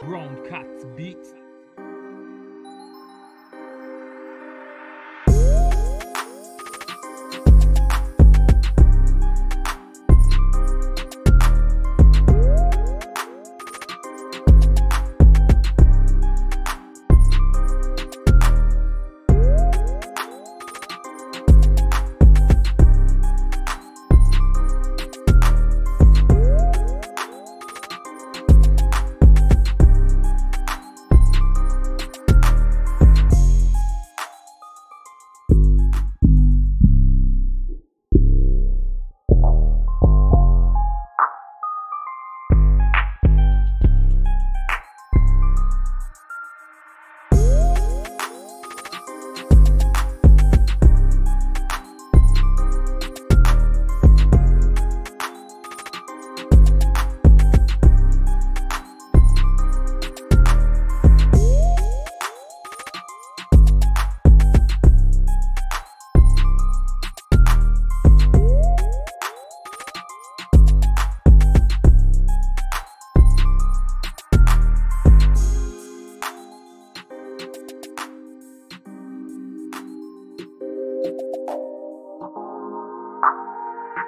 Brown Cats Beats.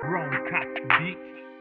Wrong cat Beats.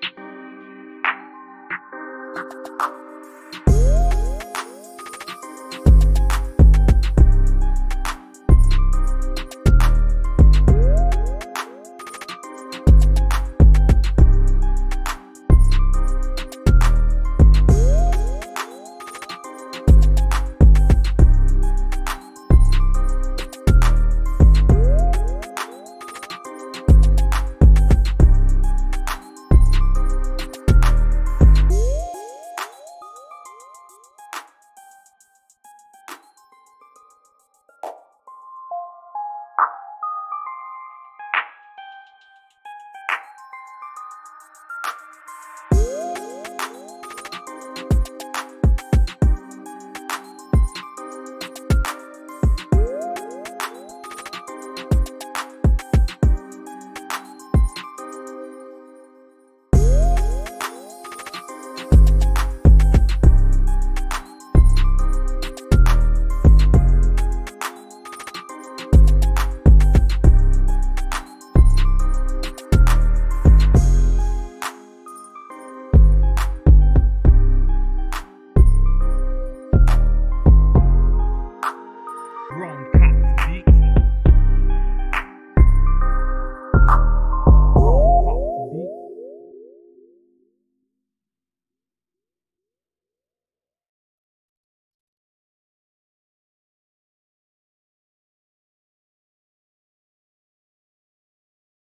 grown cops, bitch.